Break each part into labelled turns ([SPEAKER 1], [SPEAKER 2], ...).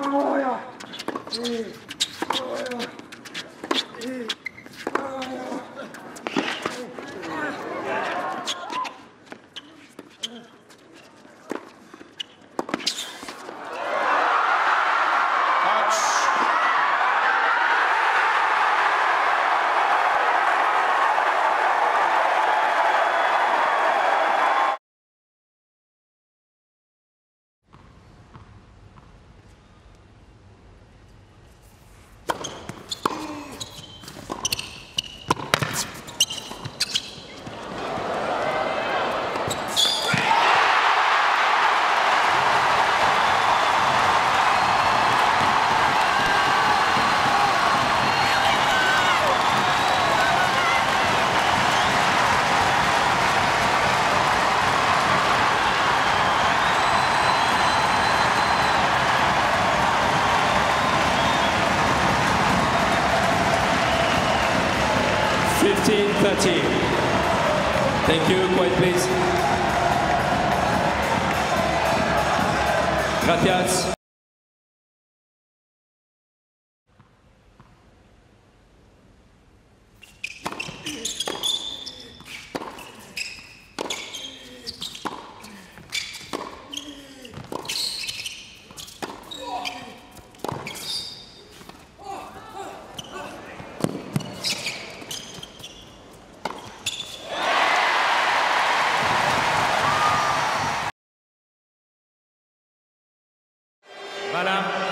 [SPEAKER 1] Oh, yeah. Mm. Oh, yeah. Mm. 15-13. Thank you, quiet please. Gracias. Para.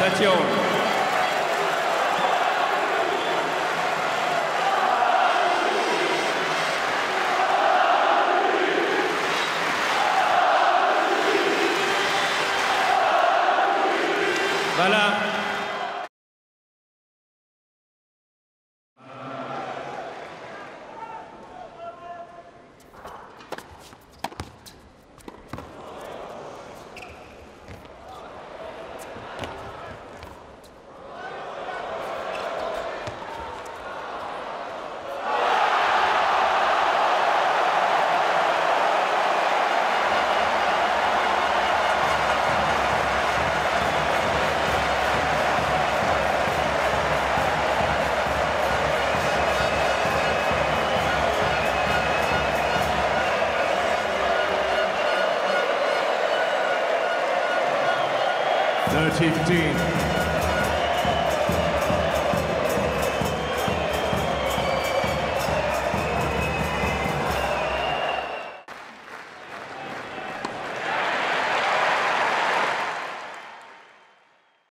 [SPEAKER 1] Затем. भला
[SPEAKER 2] 13.